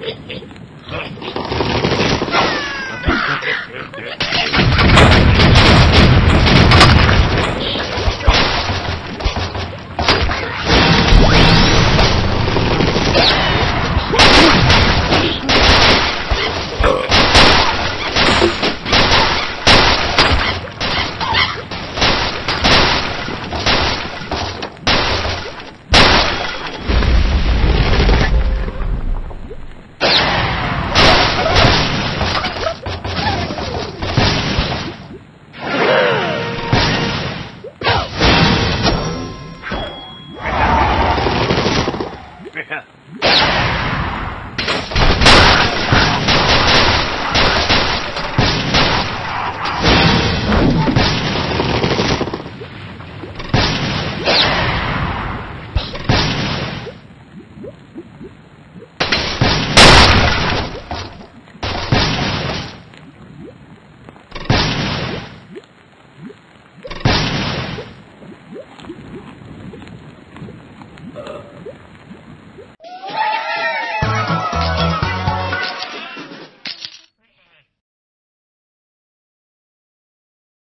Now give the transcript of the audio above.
Yeah. you